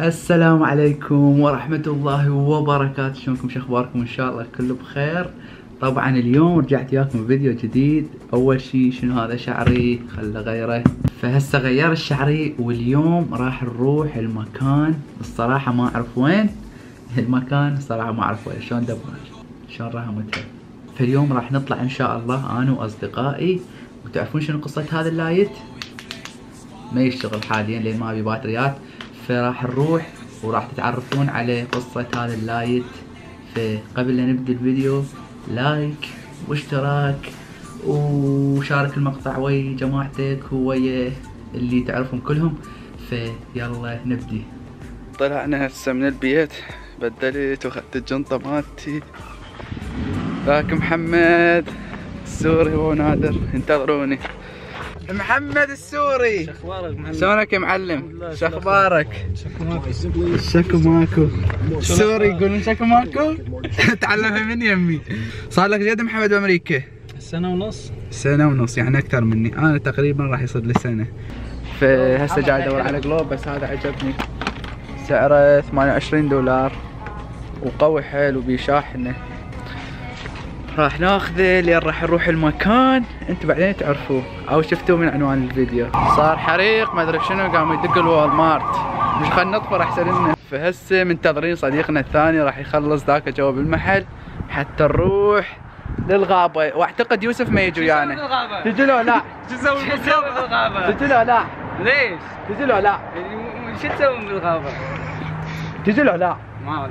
السلام عليكم ورحمة الله وبركاته. شلونكم؟ شو أخباركم؟ إن شاء الله كله بخير. طبعا اليوم رجعت وياكم فيديو جديد. أول شي شنو هذا؟ شعري. خل اغيره فهسه غير الشعري واليوم راح نروح المكان. الصراحة ما أعرف وين. المكان الصراحة ما أعرف وين. شلون دبر؟ شلون راح متى فاليوم راح نطلع إن شاء الله أنا وأصدقائي. وتعرفون شنو قصة هذا اللايت؟ ما يشتغل حاليا لأن ما أبي باتريات فراح نروح وراح تتعرفون على قصة هذا ال light. فقبل لا نبدأ الفيديو like واشتراك وشارك المقطع ويا جماعتك ويا اللي تعرفهم كلهم. فيلا نبدي طلعنا هسه من البيت بدلت وأخذت الجنطة مالتي. ذاك محمد السوري ونادر انتظروني. محمد السوري. محمد؟ شلونك يا معلم؟ شو أخبارك؟ شكو ماكو شكو ماكو. سوري يقولون شكو ماكو؟ تعلمها من يمي. صار لك قد محمد بأمريكا؟ سنة ونص. سنة ونص يعني أكثر مني. أنا تقريبا راح يصير لي سنة. فهسه جاي أدور على جلوب بس هذا عجبني. سعره 28 دولار. وقوي حيل وبيشاحنه. راح ناخذه لين راح نروح المكان. أنتم بعدين تعرفوه. أو شفتوه من عنوان الفيديو. صار حريق ما أدري شنو قاموا يدقوا الوال مارت مش خلينا نطفر أحسن لنا فهسه منتظرين صديقنا الثاني راح يخلص ذاك جوا بالمحل. حتى نروح للغابة. واعتقد يوسف ما يجي ويانا. بالغابة؟ تجي له لا. شو تسوي بالغابة؟ تجي له لا. ليش؟ تجي له لا. شو تسوي بالغابة؟ تجي له لا. ما أعرف.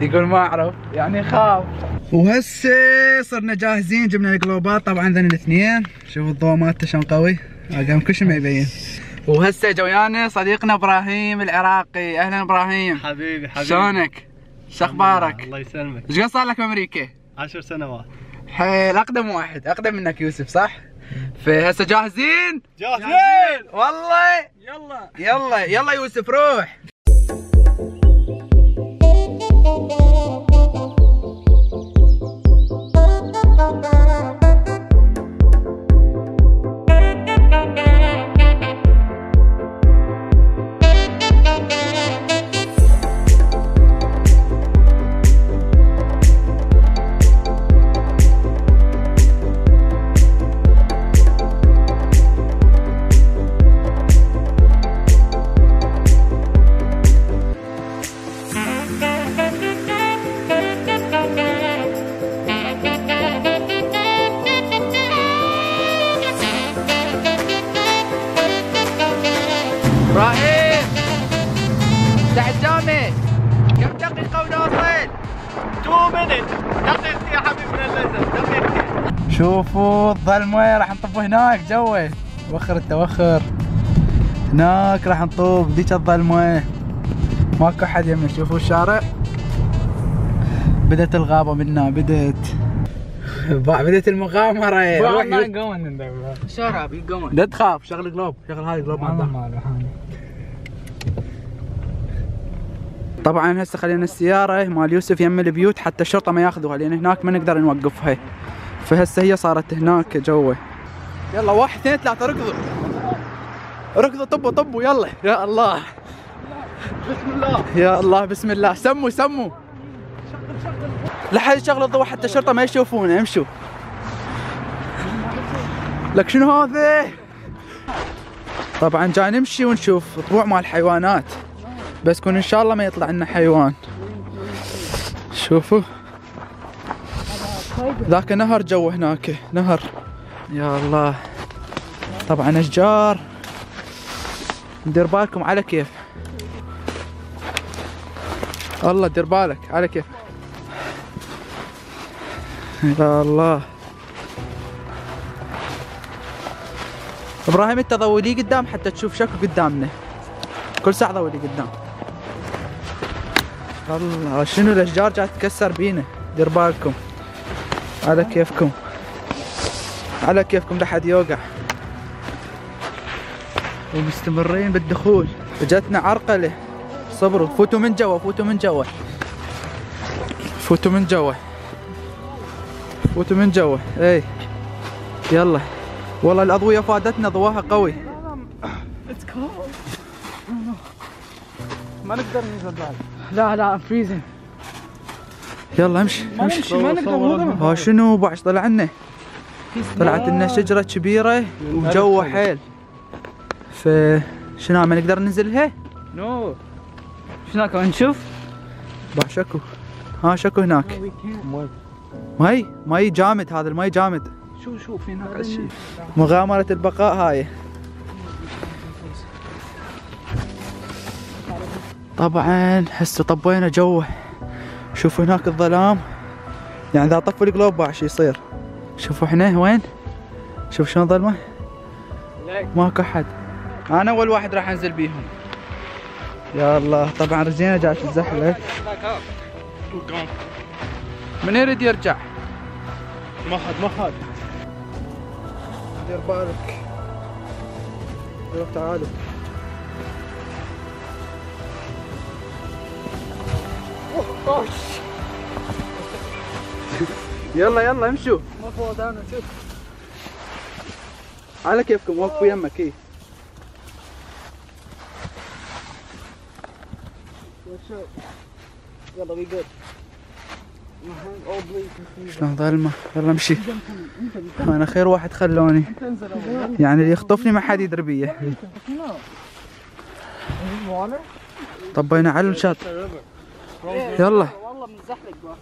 يقول ما أعرف يعني خاف. وهسه صرنا جاهزين جبنا القلوبات طبعا ذن الاثنين. شوفوا الضوء مالته شلون قوي. قام كل شيء ما يبين. وهسه جويانا صديقنا إبراهيم العراقي. أهلا إبراهيم. حبيبي حبيبي. شلونك؟ شو أخبارك؟ الله يسلمك. إيش قد صار لك بامريكا؟ عشر سنوات. حيل أقدم واحد أقدم منك يوسف صح؟ فهسه جاهزين؟ جاهزين. والله. يلا. يلا يلا يوسف روح. 2 مينت دقيقتي يا حبيبنا الليزر دقيقتي شوفوا الظلمة راح نطب هناك جوه وخر التوخر. هناك راح نطوب ذيك الظلمة ماكو أحد يمنا شوفوا الشارع. بدت الغابة منا بدت بدت المغامرة. روح بيقوم لا تخاف. شغل جلوب شغل هاي جلوب مالته. طبعا هسه خلينا السيارة مال يوسف يم البيوت حتى الشرطة ما ياخذوها لأن هناك ما نقدر نوقفها فهسه هي صارت هناك جوة. يلا واحد اثنين ثلاثة ركضوا. ركضوا طبوا طبوا يلا. يا الله. بسم الله يا الله بسم الله. سموا سموا. لا حد يشغل الضوء حتى الشرطة ما يشوفونا امشوا. لك شنو هذا؟ طبعا جاي نمشي ونشوف طبوع مال الحيوانات بس كون إن شاء الله ما يطلع لنا حيوان. شوفوا. ذاك نهر جو هناك نهر. يا الله. طبعا أشجار. دير بالكم على كيف. الله دير بالك على كيف. يا الله. إبراهيم انت ضوي لي قدام حتى تشوف شكو قدامنا. كل ساعة ضوي لي قدام. الله شنو الأشجار جات تكسر بينا؟ دير بالكم. على كيفكم. على كيفكم لا حد يوقع. ومستمرين بالدخول. اجتنا عرقلة. صبروا فوتوا من جوا فوتوا من جوا. فوتوا من جوا. فوتوا من جوا. اي يلا. والله الأضوية فادتنا ضواها قوي. ما نقدر ننزل بعد. لا لا frozen يلا امشي. ما امشي ما نقدر ها شنو بعش طلع لنا؟ طلعت لنا شجرة كبيرة وجوه حيل. ف شنو ما نقدر ننزلها؟ no. شنو كمان نشوف؟ باع شكو. ها شكو هناك. ماي ماي جامد هذا الماي جامد. شوف شوف في هناك شيء. مغامرة البقاء هاي. طبعا هسه طبينا جوه شوفوا هناك الظلام. يعني إذا طفوا الجلوب باع شو يصير. شوفوا إحنا وين؟ شوف شلون ظلمه. ماكو أحد. أنا أول واحد راح أنزل بيهم. يا الله. طبعا رجينا جات الزحلة. من يريد يرجع؟ ما حد ما حد. دير بالك. تعالوا. يلا يلا امشوا. ما شوف. على كيفكم وقفوا يمك إيه. يلا وي جود شلون ظلمة؟ يلا امشي. أنا خير واحد خلوني. يعني اللي يخطفني ما حد يدري بيه طبينا على الشاط يلا. والله مزحلق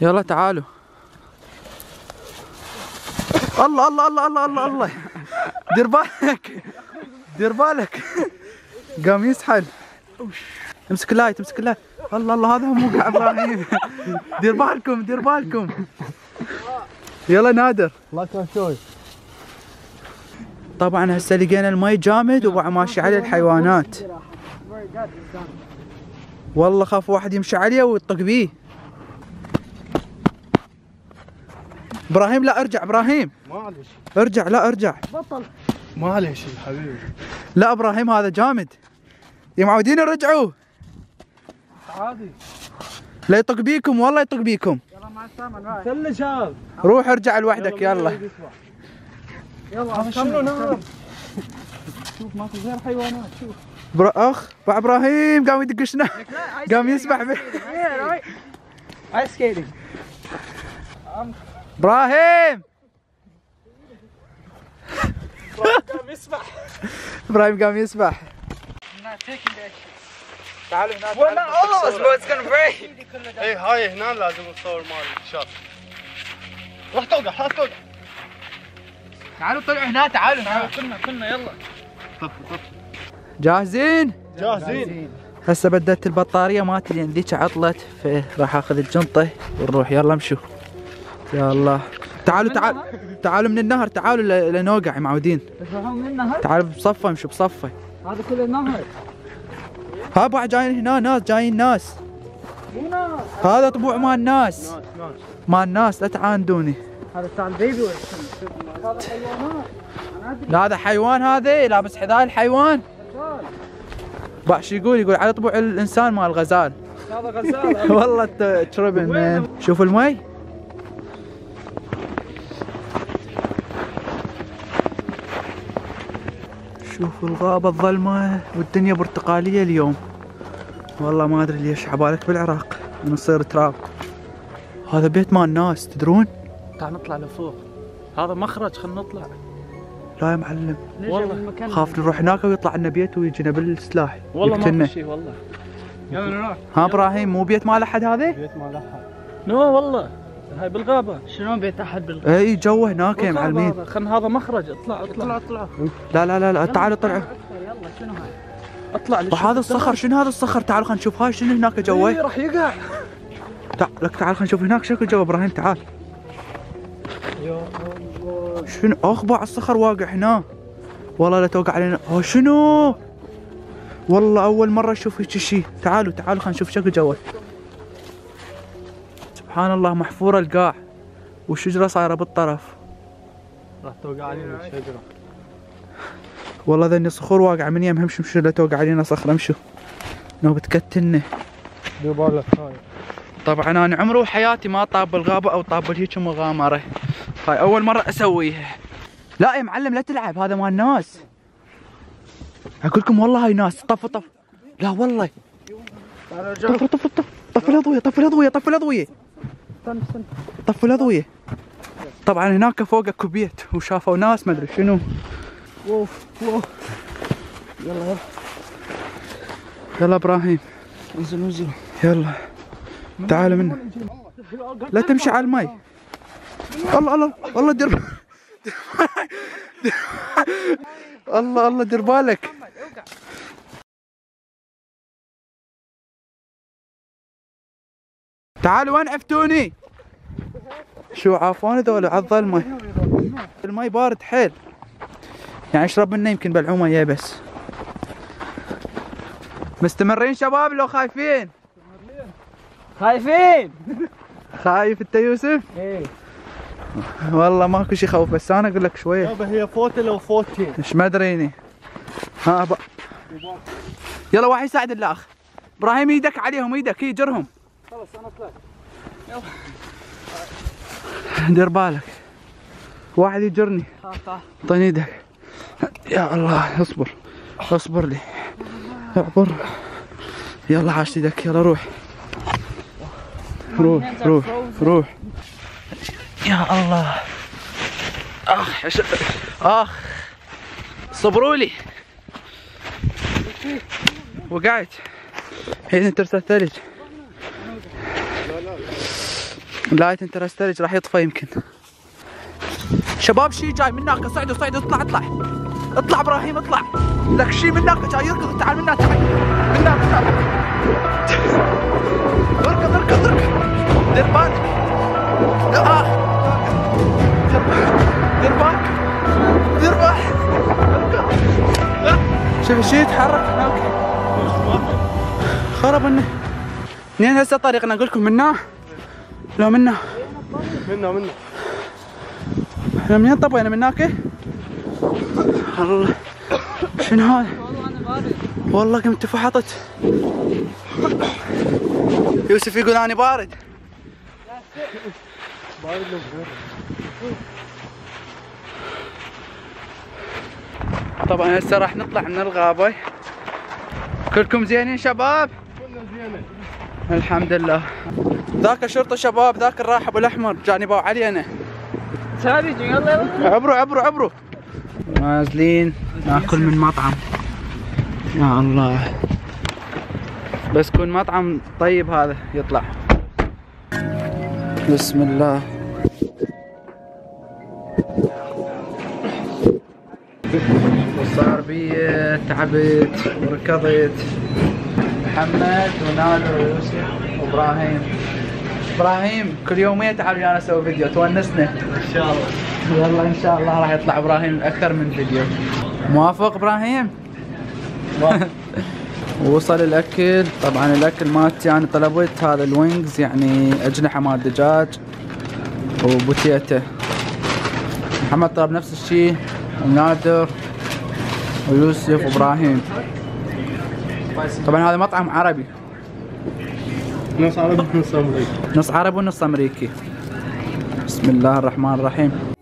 يلا تعالوا. الله الله الله الله الله الله. دير بالك. دير بالك. قام يسحل امسك ال light امسك ال light. الله الله هذا مو قاع إبراهيم. دير بالكم دير بالكم. يلا نادر. شوي طبعا هسه لقينا المي جامد وبقى ماشي عليه الحيوانات. والله خاف واحد يمشي عليه ويطق بيه. إبراهيم لا ارجع إبراهيم. معلش ارجع لا ارجع. معلش يا حبيبي؟ لا إبراهيم هذا جامد. يا معودين رجعوا عادي. لا يطق بيكم والله يطق بيكم. يلا مع السلامة رايح سلة شاب روح ارجع لوحدك يلا يلا. شنو؟ نام. شوف ماكو غير حيوانات شوف. برا أخ با إبراهيم قام يدقشنا. قام يسبح به ice skating إبراهيم! قام يسبح. إبراهيم قام يسبح. تعالوا هنا اي هاي هنا لازم نصور مال الشاط راح توقع راح توقع. تعالوا طلعوا هنا تعالوا. هنا كنا كنا يلا. طف طف جاهزين؟ جاهزين. هسه بدت البطارية مالتي لأن ذيك عطلت فراح أخذ الجنطة ونروح. يلا امشوا. يا الله تعالوا تعالوا تعالوا من النهر تعالوا ل- لنوقع معودين. تروحون من النهر؟ تعالوا بصفة امشوا بصفة. هذا كله النهر ها بعد جايين هنا ناس جايين ناس. هذا طبوع مال ناس. ناس ناس. مال ناس لا تعاندوني. هذا بتاع البيبي ولا لا هذا حيوان هذا لابس حذاء الحيوان. غزال شو يقول؟ يقول على طبوع الإنسان مال الغزال. هذا غزال. والله تشربن مان شوف المي. شوفوا الغابة الظلمة والدنيا برتقالية اليوم. والله ما أدري ليش عبالك بالعراق. نصير تراب. هذا بيت مال ناس تدرون؟ تعال نطلع لفوق. هذا مخرج خلينا نطلع. لا يا معلم. والله خاف نروح هناك ويطلع لنا بيت ويجينا بالسلاح. والله يقتلنا. ما في شيء والله. يلا نروح. ها إبراهيم مو بيت مال أحد هذا بيت مال أحد. no والله. هاي بالغابة. شنو بيت أحد بالغابة؟ إي جو هناك يا معلمين. خلنا هذا مخرج. اطلع اطلع. اطلع لا لا لا, لا تعالوا طلعوا. يلا. شنو هاي؟ اطلع وهذا الصخر شنو هذا الصخر؟ تعال خلينا نشوف. هاي شنو هناك إيه، جوا راح يقع. لك تعال خلينا نشوف هناك شكل جوا إبراهيم تعال. شنو؟ اخبع الصخر واقع هنا. والله لا توقع علينا. هو شنو؟ والله أول مرة أشوف هيك شيء تعالوا تعالوا خلينا نشوف شكل جوا سبحان الله محفوره القاع. والشجرة صايرة بالطرف. راح توقع علينا الشجرة والله ذني صخور واقعة من يم همشي مشي لا توقع علينا صخرة. امشوا. no بتكتلنا. دير بالك هاي طبعا أنا عمري وحياتي ما طاب بالغابة أو طاب بهيك مغامرة. هاي أول مرة اسويها لا يا معلم لا تلعب هذا مال ناس. أقول لكم والله هاي ناس. طف طف. لا والله. طف طف طف طف. الأضوية طف الأضوية طف الأضوية. طف الأضوية. طبعا هناك فوق أكو بيت وشافوا ناس ما أدري شنو. اوف اوف يلا يلا. يلا إبراهيم. انزل انزل. يلا. تعال منا لا تمشي على المي الله الله الله دير الله الله دير بالك. تعالوا وين عفتوني؟ شو عافون ذولا؟ عض المي المي بارد حيل. يعني اشرب منه يمكن بلعومه وياه بس. مستمرين شباب لو خايفين. خايفين. خايف انت يوسف؟ إيه. والله ماكو شي خوف بس أنا أقول لك شوية. يابا هي فوتة لو فوتين إيش ما ادريني ها ب... يلا واحد يساعد الأخ. إبراهيم إيدك عليهم إيدك يجرهم خلاص أنا طلعت. دير بالك. واحد يجرني. اعطيني إيدك. يا الله اصبر. اصبر لي. اعبر. يلا عاش إيدك. يلا روح. روح روح روح. يا الله. آخ. آخ صبروا لي. وقعت. الحين ترسل الثلج لا تنترس الثلج راح يطفى يمكن. شباب شي جاي من هناك. صعدوا صعدوا اطلع اطلع. اطلع إبراهيم اطلع. لك شي من هناك جاي. يركض تعال من هناك تعال. من هناك اركض اركض اركض. دير بالك شوف الشي يتحرك. خرب منه. منين هسه طريقنا؟ أقول لكم منه لو منه منا منا. إحنا منين طبينا من هناك؟ الله. شنو هذا؟ والله قمت فحطت يوسف يقول أنا بارد. طبعا هسه راح نطلع من الغابة. كلكم زينين شباب؟ كلنا زينة الحمد لله. ذاك الشرطة شباب ذاك الراحب الأحمر جاني باو علينا تعال يجي يلا يلا. عبروا عبروا عبروا. نازلين ناكل من مطعم. يا الله. بس كون مطعم طيب هذا يطلع. بسم الله. بي تعبت وركضت. محمد ونادر ويوسف وابراهيم إبراهيم كل يومين تعال ويانا نسوي فيديو. تونسنا. إن شاء الله. يلا إن شاء الله راح يطلع إبراهيم أكثر من فيديو. موافق إبراهيم؟ وصل الأكل. طبعا الأكل مالتي أنا طلبت. هذا ال wings يعني أجنحة مال دجاج وبوتيتا محمد طلب نفس الشيء. ونادر ويوسف وإبراهيم. طبعا هذا مطعم عربي. نص عربي نص أمريكي. نص عربي ونص أمريكي. بسم الله الرحمن الرحيم.